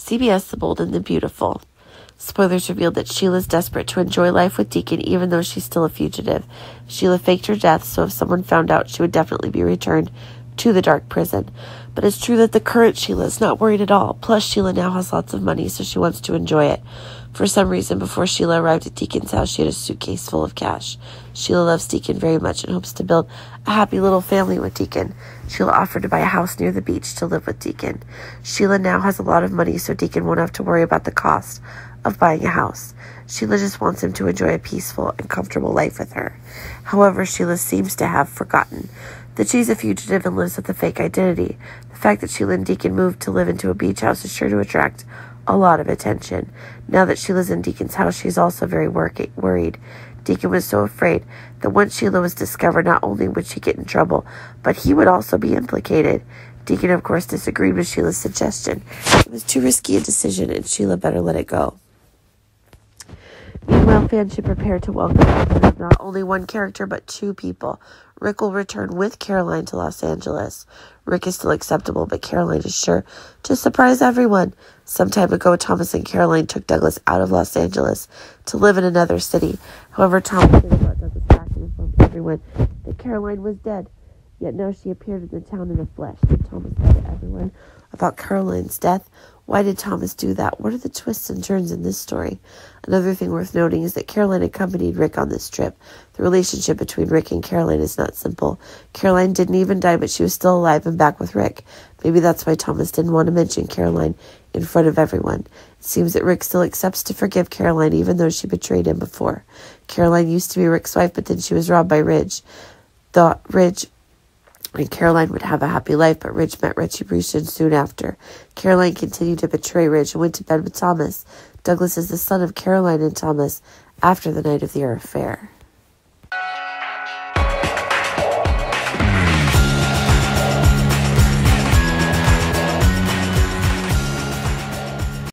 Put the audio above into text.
CBS The Bold and the Beautiful. Spoilers revealed that Sheila's desperate to enjoy life with Deacon even though she's still a fugitive. Sheila faked her death so if someone found out, she would definitely be returned to the dark prison. But it's true that the current Sheila is not worried at all. Plus, Sheila now has lots of money, so she wants to enjoy it. For some reason, before Sheila arrived at Deacon's house, she had a suitcase full of cash. Sheila loves Deacon very much and hopes to build a happy little family with Deacon. Sheila offered to buy a house near the beach to live with Deacon. Sheila now has a lot of money, so Deacon won't have to worry about the cost of buying a house. Sheila just wants him to enjoy a peaceful and comfortable life with her. However, Sheila seems to have forgotten that she's a fugitive and lives with a fake identity. The fact that Sheila and Deacon moved to live into a beach house is sure to attract a lot of attention. Now that Sheila's in Deacon's house, she's also very worried. Deacon was so afraid that once Sheila was discovered, not only would she get in trouble, but he would also be implicated. Deacon, of course, disagreed with Sheila's suggestion. It was too risky a decision, and Sheila better let it go. Fans should prepare to welcome not only one character, but two people. Rick will return with Caroline to Los Angeles. Rick is still acceptable, but Caroline is sure to surprise everyone. Some time ago, Thomas and Caroline took Douglas out of Los Angeles to live in another city. However, Thomas brought Douglas back and informed everyone that Caroline was dead. Yet now she appeared in the town in the flesh. Did Thomas lie to everyone about Caroline's death? Why did Thomas do that? What are the twists and turns in this story? Another thing worth noting is that Caroline accompanied Rick on this trip. The relationship between Rick and Caroline is not simple. Caroline didn't even die, but she was still alive and back with Rick. Maybe that's why Thomas didn't want to mention Caroline in front of everyone. It seems that Rick still accepts to forgive Caroline even though she betrayed him before. Caroline used to be Rick's wife, but then she was robbed by Ridge. Thought Ridge and Caroline would have a happy life, but Ridge met retribution soon after. Caroline continued to betray Ridge and went to bed with Thomas. Douglas is the son of Caroline and Thomas after the night of their affair.